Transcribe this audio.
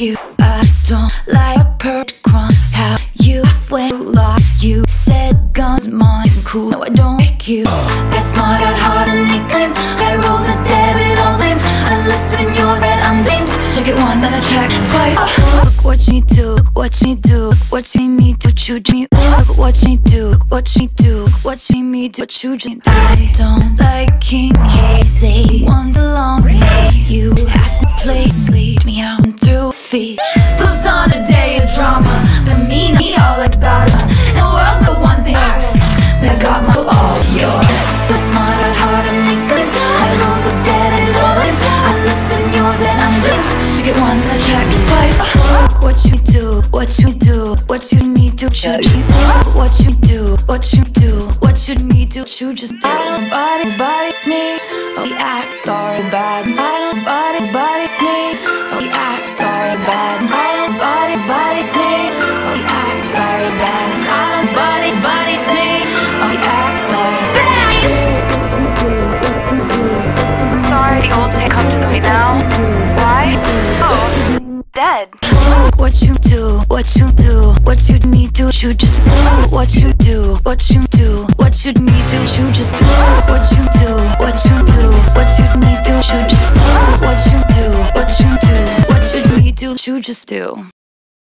you. I don't like a perfect crumb. How you halfway lie. You said guns, mine isn't cool. No, I don't like you. That's smart, got hard and nickname. I rolls a debit, all them. I listed yours, red untamed. Check it one, then I check twice. Look what you do, look what you do, what you me do, you me. Look what you do, look what you do, what you me what you do. I don't like kinky, they want a feet. Lives on a day of drama, but me, me all like dharma. And world the one thing I got my all your. But smart at heart and make good. I rose up dead as always. I listed yours and I'm blind. You get one, I check it twice. What you do, what you do, what you need to choose. What you do, what you do, what you need to choose. Just I don't body, body's me. Oh, the act star bad. Dead. Look what you do, what you do, what you need to, you just do what you do, what you do, what you need to, you just do what you do, what you do, what you need to, you just do what you do, what you do, what you need to, you just do.